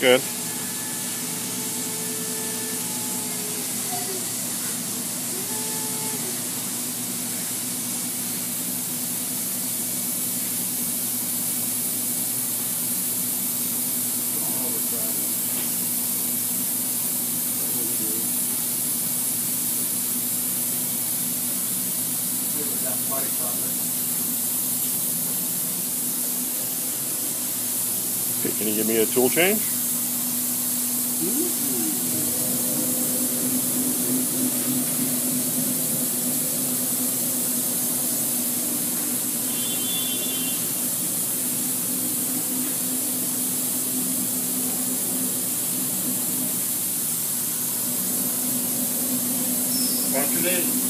Good. Can you give me a tool change? afternoon.